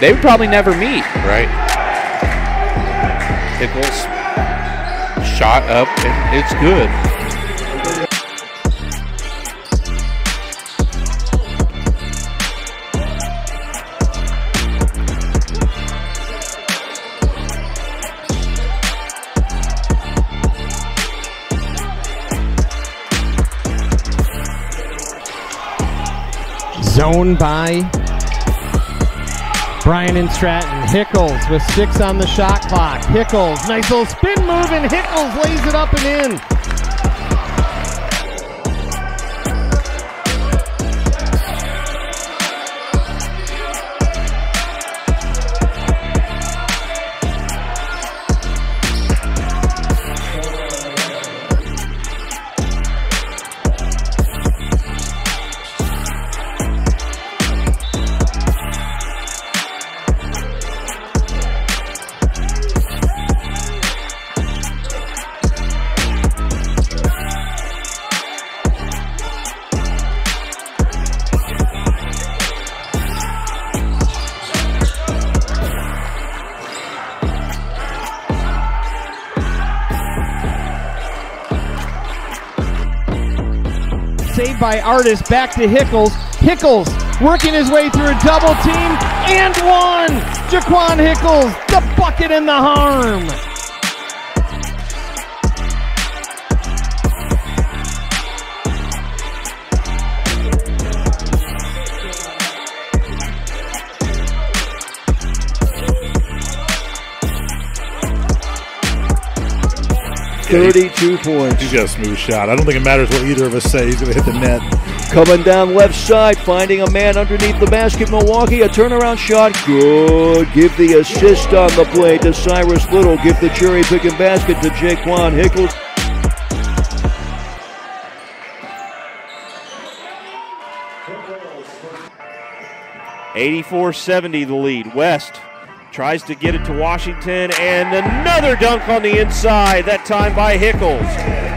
They would probably never meet. Right. Hickles shot up and it's good. Zone by Brian and Stratton. Hickles with six on the shot clock. Hickles, nice little spin move, and Hickles lays it up and in. Saved by Artis, back to Hickles. Hickles working his way through a double team and one. Jayquan Hickles, the bucket and the harm. Thirty-two points. He's got a smooth shot. I don't think it matters what either of us say. He's going to hit the net. Coming down left side, finding a man underneath the basket. Milwaukee, a turnaround shot. Good. Give the assist on the play to Cyrus Little. Give the cherry picking basket to Jayquan Hickles. Eighty-four seventy, the lead. West tries to get it to Washington, and another dunk on the inside, that time by Hickles.